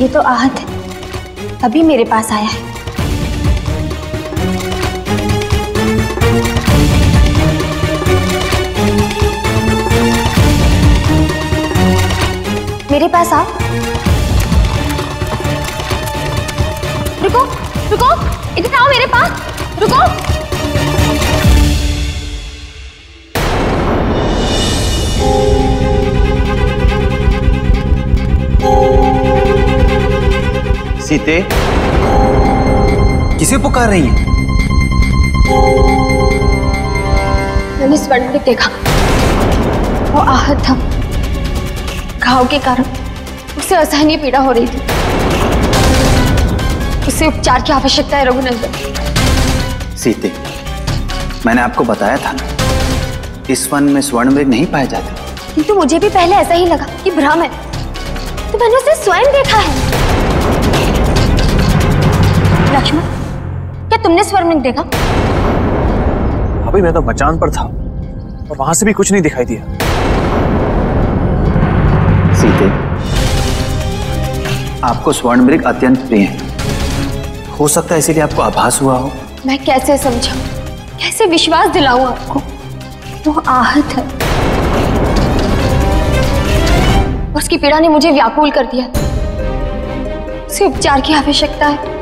ये तो आहत है। अभी मेरे पास आया है। मेरे पास आओ। रुको रुको, इधर आओ मेरे पास। रुको। सीते। किसे पुकार रही है? मैंने स्वर्ण में देखा। वो आहत था। घाव के कारण उसे असहनीय पीड़ा हो रही थी। उसे उपचार की आवश्यकता है रघुनंदन सीते मैंने आपको बताया था ना इस वन में स्वर्ण मृग नहीं पाए जाते। किंतु मुझे भी पहले ऐसा ही लगा कि भ्रम है। तो मैंने उसे स्वयं देखा है। लक्ष्मण क्या तुमने स्वर्ण देखा? अभी मैं तो मचान पर था और वहाँ से भी कुछ नहीं दिखाई दिया। सीते आपको स्वर्ण मृग अत्यंत प्रिय है। हो सकता है इसीलिए आपको आभास हुआ हो। मैं कैसे समझाऊं? कैसे विश्वास दिलाऊं आपको? वो आहत है। उसकी पीड़ा ने मुझे व्याकुल कर दिया। उसे उपचार की आवश्यकता है।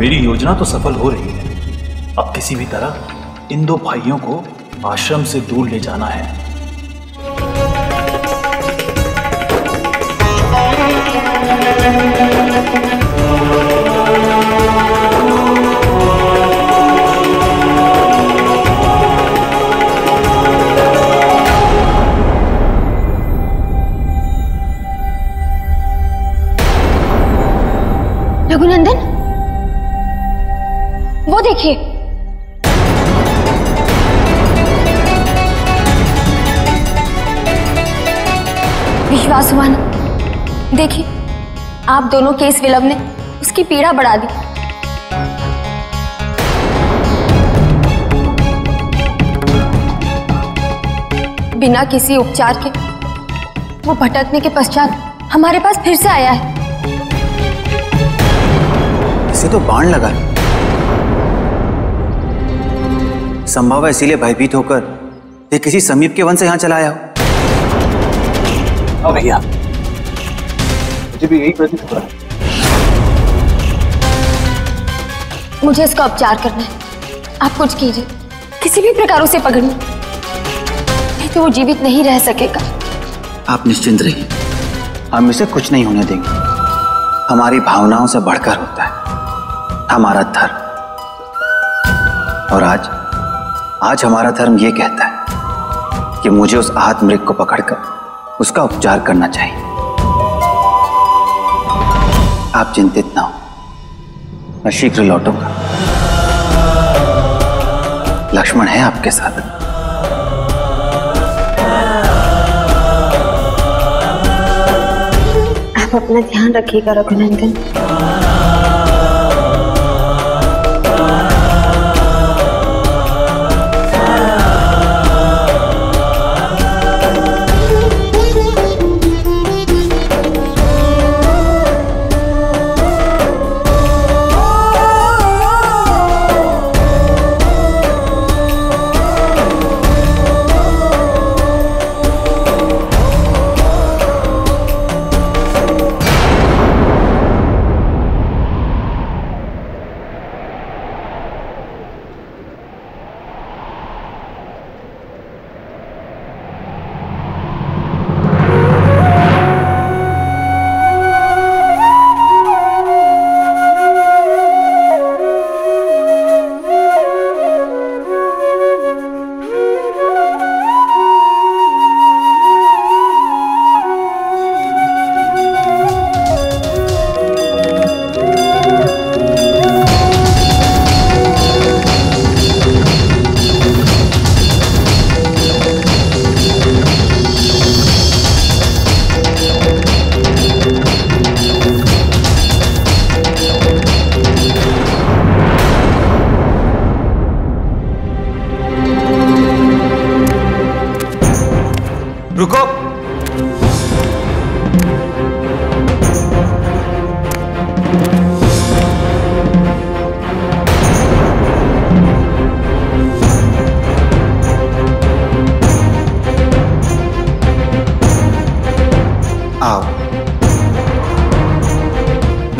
मेरी योजना तो सफल हो रही है। अब किसी भी तरह इन दो भाइयों को आश्रम से दूर ले जाना है। रघुनंदन? देखिए। विश्वास हुआ ना? देखिए, आप दोनों के इस विलंब ने उसकी पीड़ा बढ़ा दी। बिना किसी उपचार के, वो भटकने के पश्चात हमारे पास फिर से आया है। इसे तो बाण लगा। है। संभव है इसीलिए भयभीत होकर ये किसी समीप के वन से यहाँ चला आया हो। भैया। मुझे भी यही प्रतीत हो रहा है। मुझे इसका उपचार करना है। आप कुछ कीजिए। किसी भी प्रकार उसे पकड़िए। नहीं तो वो जीवित नहीं रह सकेगा। आप निश्चिंत रहिए। हम इसे कुछ नहीं होने देंगे। हमारी भावनाओं से बढ़कर होता है। हमारा धर्म। और आज आज हमारा धर्म यह कहता है कि मुझे उस आहत को पकड़कर उसका उपचार करना चाहिए। आप चिंतित ना हो। मैं शीघ्र लौटूँगा। लक्ष्मण है आपके साथ। आप अपना ध्यान रखिएगा, रघुनंदन।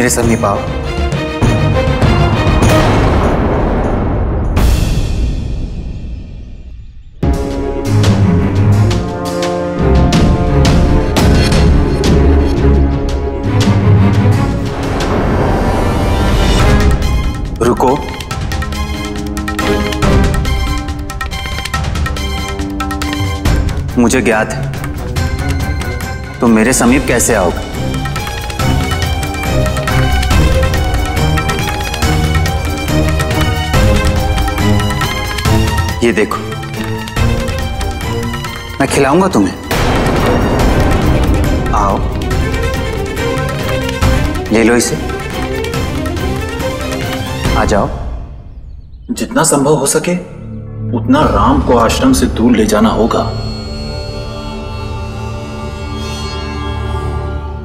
मेरे समीप आओ रुको। मुझे ज्ञात है। तुम मेरे समीप कैसे आओगे? ये देखो। मैं खिलाऊँगा तुम्हें। आओ। ले लो इसे। आ जाओ। जितना संभव हो सके उतना राम को आश्रम से दूर ले जाना होगा।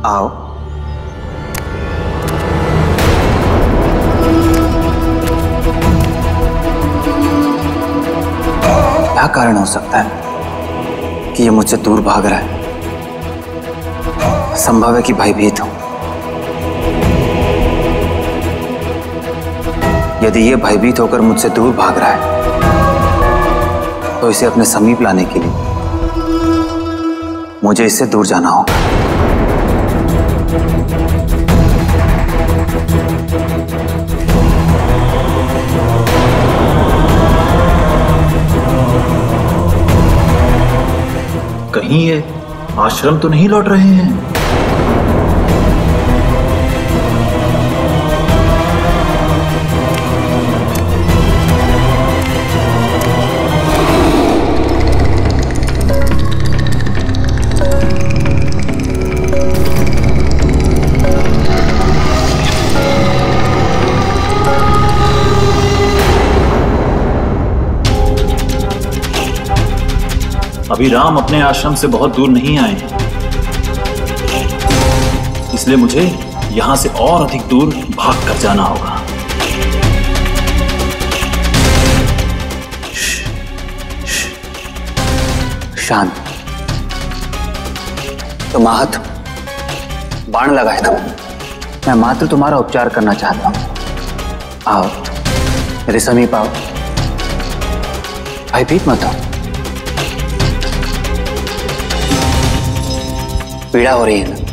आओ। क्या कारण हो सकता है कि ये मुझसे दूर भाग रहा है। संभव है कि भयभीत हो। यदि ये भयभीत होकर मुझसे दूर भाग रहा है तो इसे अपने समीप लाने के लिए मुझे इससे दूर जाना होगा। कहीं है। आश्रम तो नहीं लौट रहे हैं। अभी राम अपने आश्रम से बहुत दूर नहीं आए हैं। इसलिए मुझे यहाँ से और अधिक दूर भाग कर जाना होगा। शांत। तुम आहत बाण लगाए तुम मैं मात्र तुम्हारा उपचार करना चाहता हूँ। आओ, मेरे समीप आओ। भयभीत मत हो। पीड़ा हो रही है। ना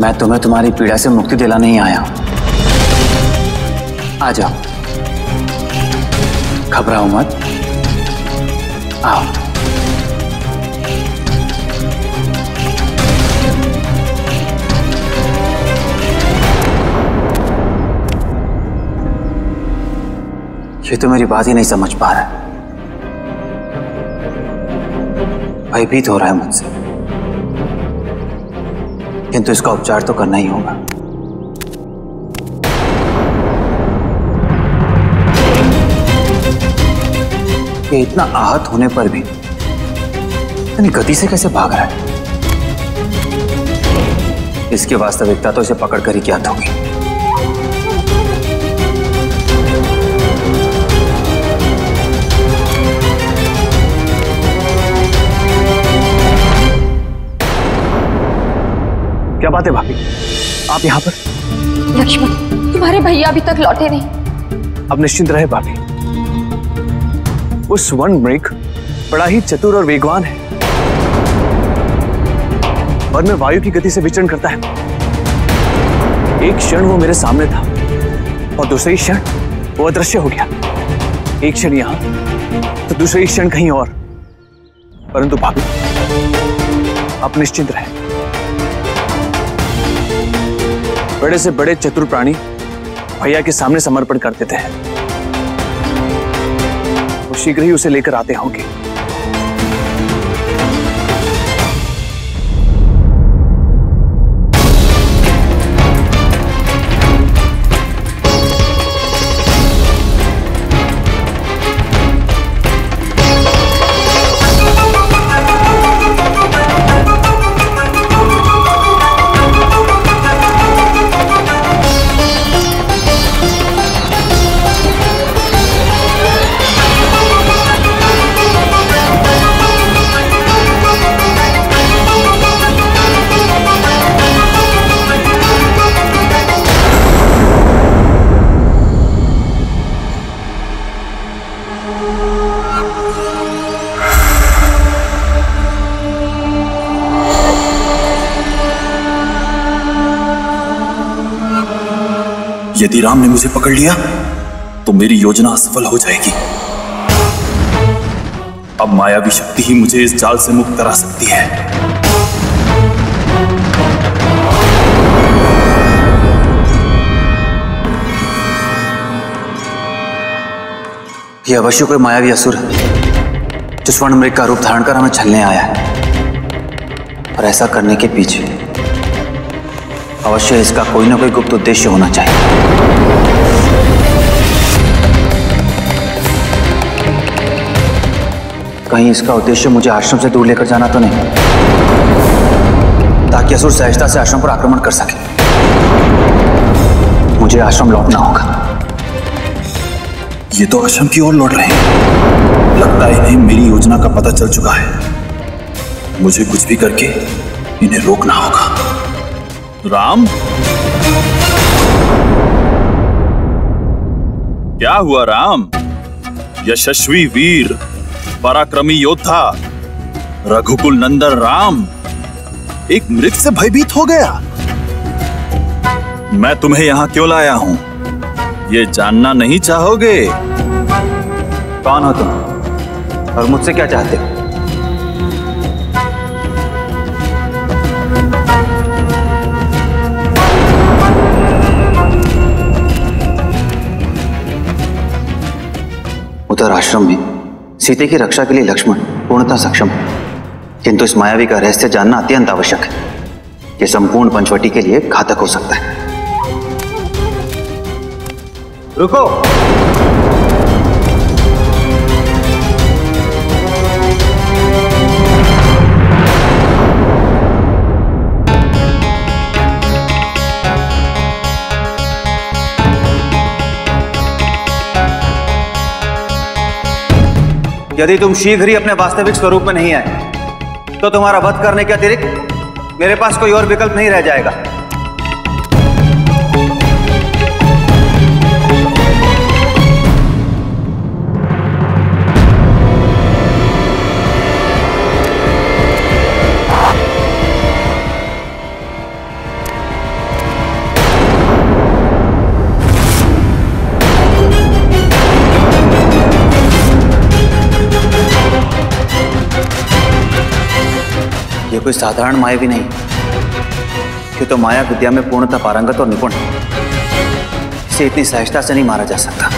मैं तुम्हें तुम्हारी पीड़ा से मुक्ति दिलाने ही आया आ जाओ। घबराओ मत। आओ। ये तो मेरी बात ही नहीं समझ पा रहा है। भयभीत हो रहा है मुझसे। किंतु इसका उपचार तो करना ही होगा। ये इतना आहत होने पर भी इतनी गति से कैसे भाग रहा है? इसकी वास्तविकता तो इसे पकड़कर ही ज्ञात होगी। क्या बात है भाभी? आप यहाँ पर? लक्ष्मण तुम्हारे भैया अभी तक लौटे नहीं। अब निश्चिंत रहे भाभी। वो स्वर्ण मृग बड़ा ही चतुर और वेगवान है। वन में वायु की गति से विचरण करता है। एक क्षण वो मेरे सामने था और दूसरे क्षण वो अदृश्य हो गया। एक क्षण यहाँ तो दूसरे क्षण कहीं और। परंतु भाभी आप निश्चिंत रहे। बड़े से बड़े चतुर प्राणी भैया के सामने समर्पण कर देते हैं वो शीघ्र ही उसे लेकर आते होंगे। यदि राम ने मुझे पकड़ लिया तो मेरी योजना असफल हो जाएगी। अब मायावी शक्ति ही मुझे इस जाल से मुक्त करा सकती है। यह अवश्य कोई मायावी असुर, जो स्वर्ण मृग का रूप धारण कर हमें छलने आया है। और ऐसा करने के पीछे, अवश्य इसका कोई ना कोई गुप्त उद्देश्य होना चाहिए। कहीं इसका उद्देश्य मुझे आश्रम से दूर लेकर जाना तो नहीं, ताकि असुर सहजता से आश्रम पर आक्रमण कर सके। मुझे आश्रम लौटना होगा। ये तो आश्रम की ओर लौट रहे हैं। लगता है इन्हें मेरी योजना का पता चल चुका है। मुझे कुछ भी करके इन्हें रोकना होगा। राम? क्या हुआ राम? यशस्वी वीर। पराक्रमी योद्धा, रघुकुल नंदन राम, एक मृग से भयभीत हो गया। मैं तुम्हें यहाँ क्यों लाया हूँ? ये जानना नहीं चाहोगे। कौन हो तुम? और मुझसे क्या चाहते हो? उधर आश्रम में सीते की रक्षा के लिए लक्ष्मण पूर्णतः सक्षम है। किंतु इस मायावी का रहस्य जानना अत्यंत आवश्यक है। यह संपूर्ण पंचवटी के लिए घातक हो सकता है। रुको। यदि तुम शीघ्र ही अपने वास्तविक स्वरूप में नहीं आए तो तुम्हारा वध करने के अतिरिक्त मेरे पास कोई और विकल्प नहीं रह जाएगा। कोई साधारण माया भी नहीं। ये तो माया विद्या में पूर्णतः पारंगत और निपुण है। इसे इतनी सहजता से नहीं मारा जा सकता।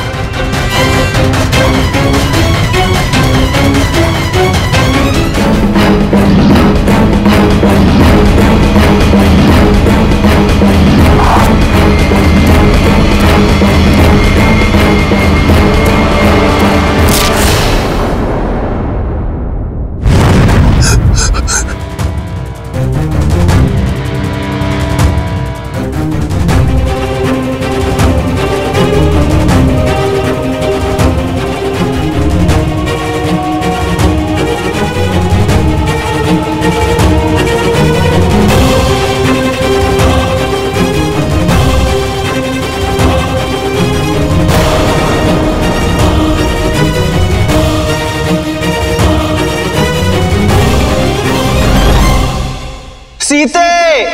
सीते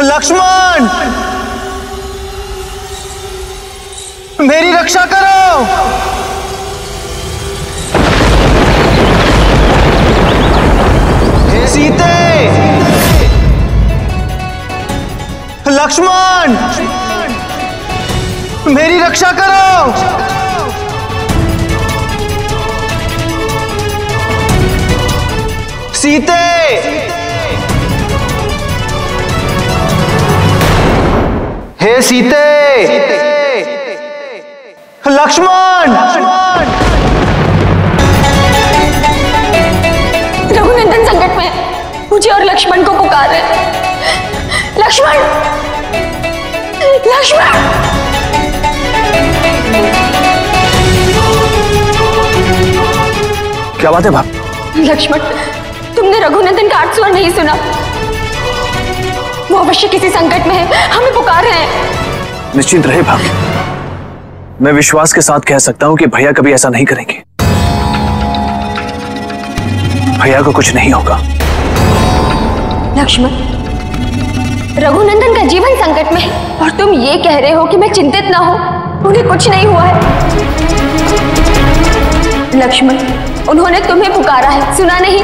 लक्ष्मण मेरी रक्षा करो। सीते लक्ष्मण मेरी रक्षा करो। सीते हे सीते। लक्ष्मण। रघुनंदन संकट में मुझे और लक्ष्मण को पुकार रहे लक्ष्मण! लक्ष्मण! क्या बात है भाभी लक्ष्मण तुमने रघुनंदन का आठ स्वर नहीं सुना। वो अवश्य किसी संकट में है। हमें पुकार रहे हैं। निश्चिंत रहे भाभी। मैं विश्वास के साथ कह सकता हूँ कि भैया कभी ऐसा नहीं करेंगे। भैया को कुछ नहीं होगा। लक्ष्मण रघुनंदन का जीवन संकट में है। और तुम ये कह रहे हो कि मैं चिंतित ना हो। उन्हें कुछ नहीं हुआ है। लक्ष्मण उन्होंने तुम्हें पुकारा है। सुना नहीं।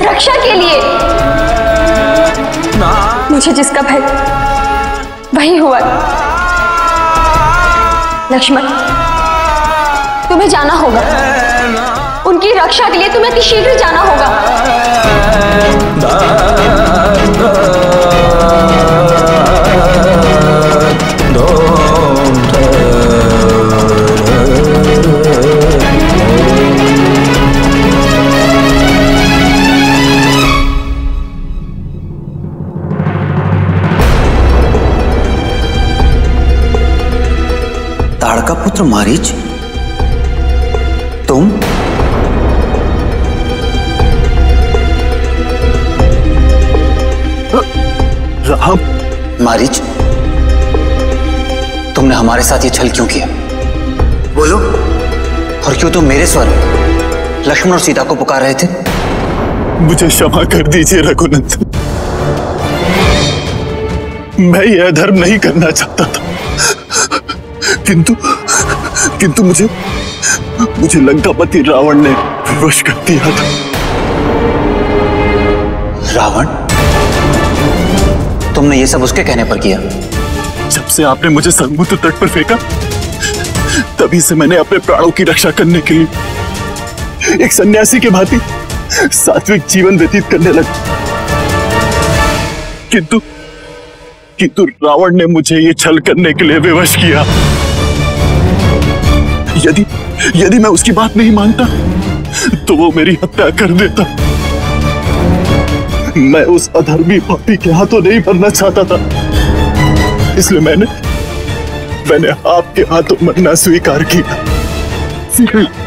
रक्षा के लिए। मुझे जिसका भय, वही हुआ। लक्ष्मण, तुम्हें जाना होगा। उनकी रक्षा के लिए तुम्हें अति शीघ्र जाना होगा। मारीच तुम? राम मारीच तुमने हमारे साथ ये छल क्यों किया? बोलो। और क्यों तुम मेरे स्वर लक्ष्मण और सीता को पुकार रहे थे? मुझे क्षमा कर दीजिए रघुनंदन मैं यह धर्म नहीं करना चाहता था। किंतु किंतु मुझे मुझे लंकापति रावण ने विवश कर दिया था। रावण? तुमने ये सब उसके कहने पर किया? जब से आपने मुझे समुद्र तट पर फेंका तभी से मैंने अपने प्राणों की रक्षा करने के लिए एक सन्यासी के भांति सात्विक जीवन व्यतीत करने लगा। किंतु किंतु रावण ने मुझे ये छल करने के लिए विवश किया। यदि यदि मैं उसकी बात नहीं मानता तो वो मेरी हत्या कर देता। मैं उस अधर्मी पापी के हाथों नहीं मरना चाहता था। इसलिए मैंने मैंने आपके हाथों मरना स्वीकार किया।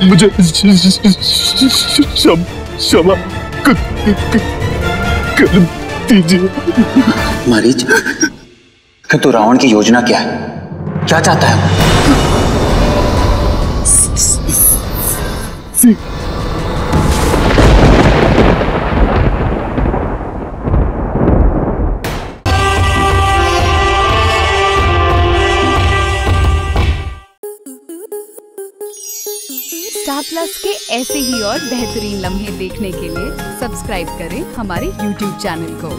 मुझे क्षम- कर, दीजिए। मारीच किंतु रावण की योजना क्या है? क्या चाहता है? सी- स्टार प्लस के ऐसे ही और बेहतरीन लम्हे देखने के लिए सब्सक्राइब करें हमारे यूट्यूब चैनल को।